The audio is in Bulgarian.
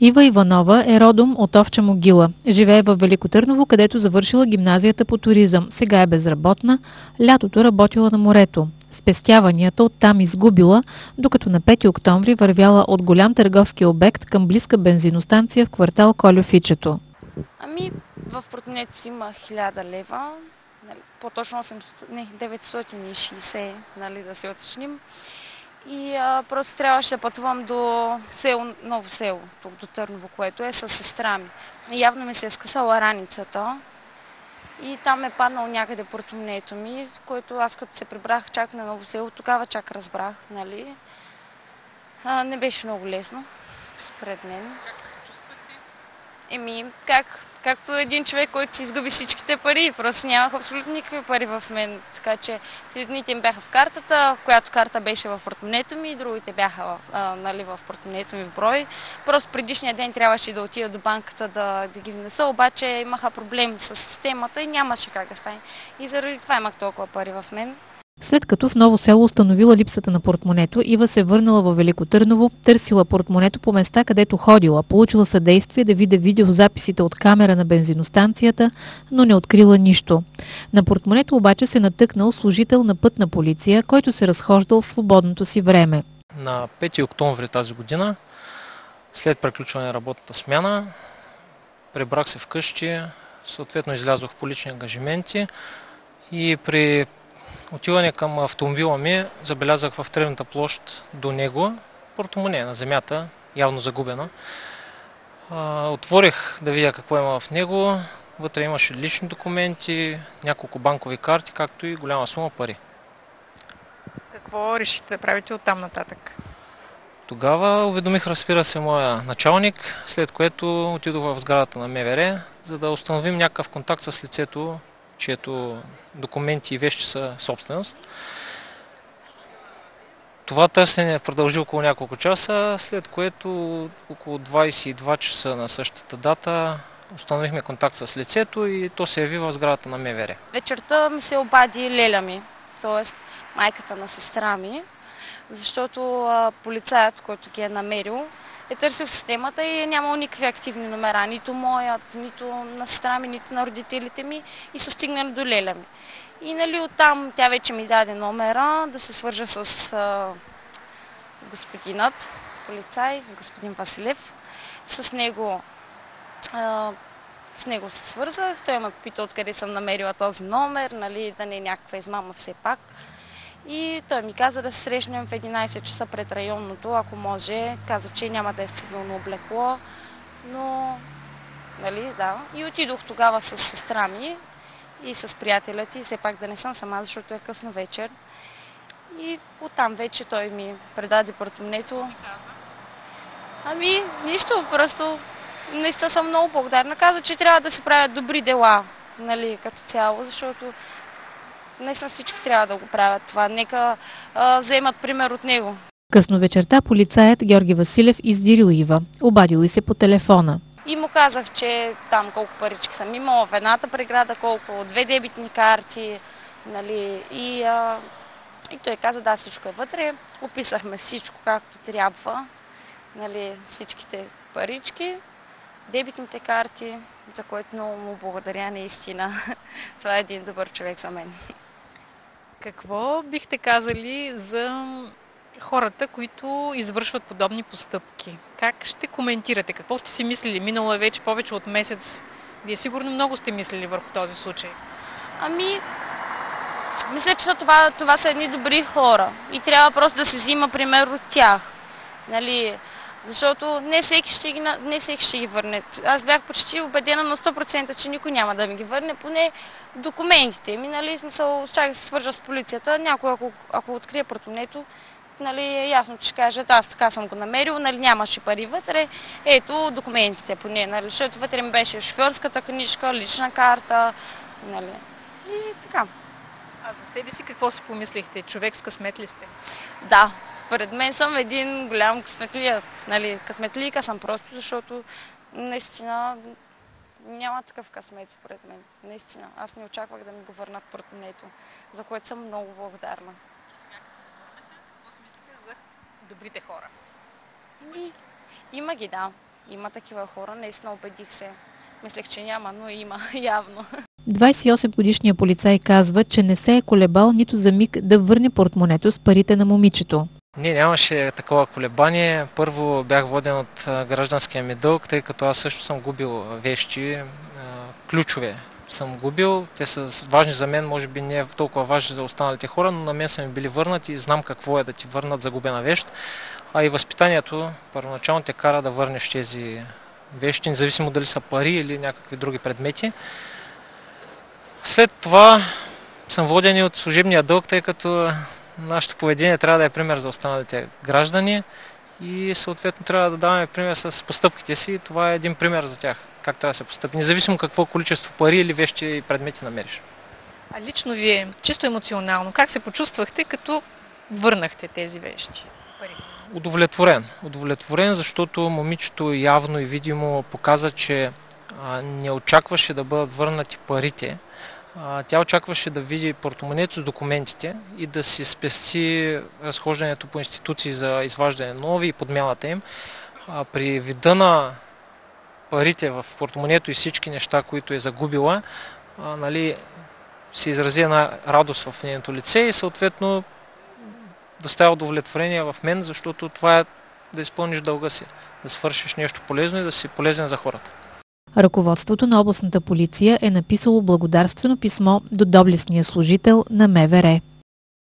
Ива Иванова е родом от Овча могила. Живее в Велико Търново, където завършила гимназията по туризъм. Сега е безработна. Лятото работила на морето. Спестяванията оттам изгубила, докато на 5 октомври вървяла от голям търговски обект към близка бензиностанция в квартал Колюфичето. Ами, в портмонето си има 1000 лева, нали, по-точно 800, не, 960, нали, да се уточним. И а, просто трябваше да пътувам до село, ново село, тук до Търново, което е със сестра ми. И явно ми се е скъсала раницата и там е паднал някъде портмонето ми, в който аз като се прибрах чак на ново село, тогава чак разбрах, нали. А, не беше много лесно, според мен. Еми, как? Както един човек, който си изгуби всичките пари. Просто нямах абсолютно никакви пари в мен. Така че едните им бяха в картата, която карта беше в портмонето ми, другите бяха а, нали, в портмонето ми в брой. Просто предишния ден трябваше да отида до банката да, да ги внеса, обаче имаха проблем с системата и нямаше как да стане. И заради това имах толкова пари в мен. След като в ново село установила липсата на портмонето, Ива се върнала в Велико Търново, търсила портмонето по места, където ходила, получила съдействие да видя видеозаписите от камера на бензиностанцията, но не открила нищо. На портмонето обаче се натъкнал служител на пътна полиция, който се разхождал в свободното си време. На 5 октомври тази година, след приключване на работната смяна, прибрах се вкъщи, съответно излязох по лични ангажименти и при отиване към автомобила ми забелязах в тревната площ до него портомоне на земята, явно загубена. Отворих да видя какво има в него. Вътре имаше лични документи, няколко банкови карти, както и голяма сума пари. Какво решихте да правите от там нататък? Тогава уведомих, разбира се, моя началник, след което отидох в сградата на МВР, за да установим някакъв контакт с лицето, чието документи и вещи са собственост. Това търсене продължи около няколко часа, след което около 22 часа на същата дата установихме контакт с лицето и то се яви в сградата на МВР. Вечерта ми се обади леля ми, т.е. майката на сестра ми, защото полицаят, който ги е намерил, е търсил системата и е нямал никакви активни номера, нито моят, нито на сестра ми, нито на родителите ми и са стигнали до леля ми. И нали, оттам тя вече ми даде номера да се свържа с а, господинът, полицай, господин Василев. С него, а, с него се свързах. Той ме попита откъде съм намерила този номер, нали, да не е някаква измама все пак. И той ми каза да се срещнем в 11 часа пред районното, ако може. Каза, че няма да е цивилно облекло, но нали, да. И отидох тогава с сестра ми и с приятеля ти, все пак да не съм сама, защото е късно вечер. И оттам вече той ми предаде портмонето. Ами, нищо, просто наистина съм много благодарна. Каза, че трябва да се правят добри дела, нали, като цяло, защото наистина всички трябва да го правят това. Нека а, вземат пример от него. Късно вечерта полицаят Георги Василев издирил Ива. Обадил и се по телефона. И му казах, че там колко парички съм имала в едната преграда, колко, две дебитни карти, нали, и, а, и той каза, да, всичко е вътре. Описахме всичко както трябва, нали, всичките парички, дебитните карти, за което много му благодаря наистина. Това е един добър човек за мен. Какво бихте казали за хората, които извършват подобни постъпки? Как ще коментирате? Какво сте си мислили? Минало е вече повече от месец. Вие сигурно много сте мислили върху този случай. Ами, мисля, че това, това са едни добри хора и трябва просто да се взима пример от тях. Нали, защото не всеки, ще ги, не всеки ще ги върне. Аз бях почти убедена на 100%, че никой няма да ми ги върне, поне документите ми, нали, смисъл, да се свържа с полицията. Някой, ако, ако открие портмонето, нали, е ясно, че ще кажат, аз така съм го намерил, нали, нямаше пари вътре, ето документите поне, нали, защото вътре ми беше шофьорската книжка, лична карта, нали, и така. А за себе си какво си помислихте? Човек с късмет ли сте? Да, според мен съм един голям късметлия. Нали, късметлийка съм просто, защото наистина няма такъв късмет според мен. Наистина. Аз не очаквах да ми го върнат портмонето, за което съм много благодарна. добрите хора? И, има ги, да. има такива хора, наистина убедих се. Мислех, че няма, но има, явно. 28-годишният полицай казва, че не се е колебал нито за миг да върне портмонето с парите на момичето. Не, нямаше такова колебание. Първо бях воден от гражданския ми дълг, тъй като аз също съм губил вещи, ключове съм губил. Те са важни за мен, може би не е толкова важни за останалите хора, но на мен са ми били върнати и знам какво е да ти върнат загубена вещ. А и възпитанието първоначално те кара да върнеш тези вещи, независимо дали са пари или някакви други предмети. След това съм воден и от служебния дълг, тъй като нашето поведение трябва да е пример за останалите граждани и съответно трябва да даваме пример с постъпките си. Това е един пример за тях, как трябва да се постъпи, независимо какво количество пари или вещи и предмети намериш. А лично вие, чисто емоционално, как се почувствахте, като върнахте тези вещи? Удовлетворен. Удовлетворен, защото момичето явно и видимо показа, че не очакваше да бъдат върнати парите, тя очакваше да види портомонето с документите и да си спести разхождането по институции за изваждане нови и подмяната им. При вида на парите в портомонето и всички неща, които е загубила, нали, се изрази една радост в нейното лице и съответно доставя удовлетворение в мен, защото това е да изпълниш дълга си, да свършиш нещо полезно и да си полезен за хората. Ръководството на областната полиция е написало благодарствено писмо до доблестния служител на МВР.